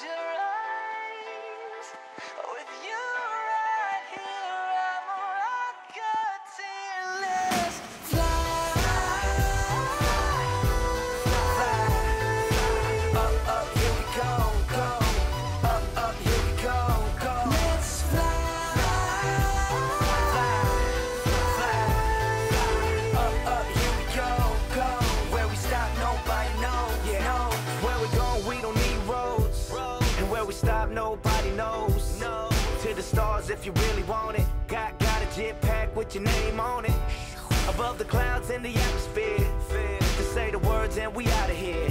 close nobody knows. No. To the stars if you really want it. Got, got a jetpack with your name on it. Above the clouds in the atmosphere. To say the words and we out of here.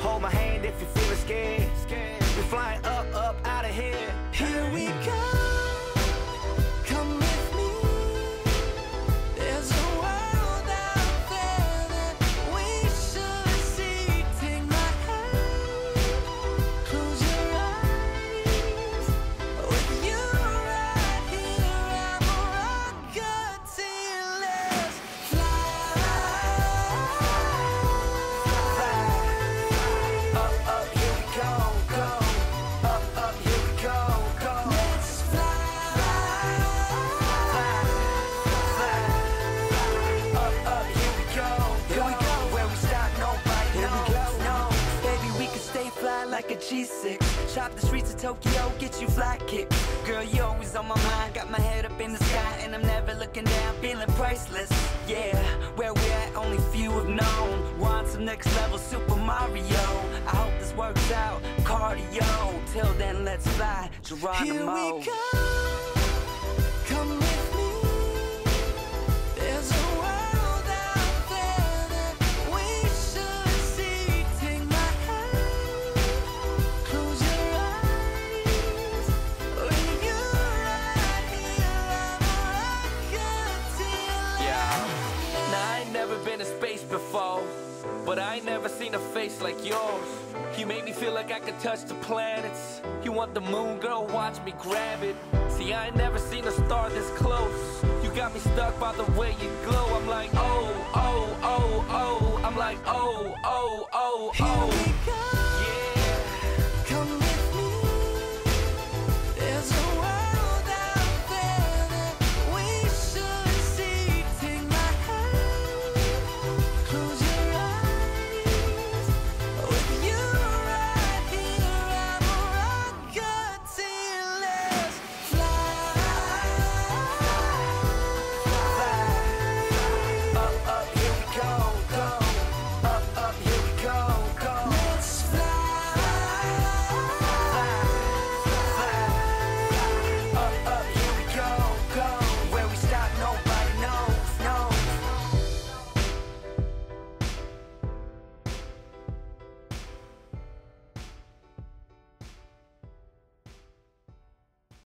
Hold my hand if you're feeling scared. We're flying up, up, like a G6. Chop the streets of Tokyo, get you fly kick. Girl, you always on my mind. Got my head up in the sky, and I'm never looking down, feeling priceless. Yeah, where we at, only few have known. Want some next level Super Mario. I hope this works out. Cardio. Till then, let's fly. Geronimo. Here we go. Never been in space before, but I ain't never seen a face like yours. You make me feel like I could touch the planets. You want the moon, girl? Watch me grab it. See, I ain't never seen a star this close. You got me stuck by the way you glow. I'm like, oh, oh, oh, oh. I'm like, oh, oh, oh, oh.